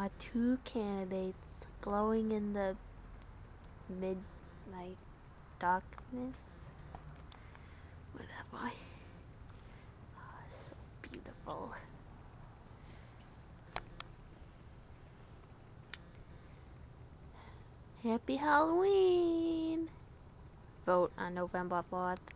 Are two candidates glowing in the midnight darkness. Whatever. Oh, so beautiful. Happy Halloween! Vote on November 4th.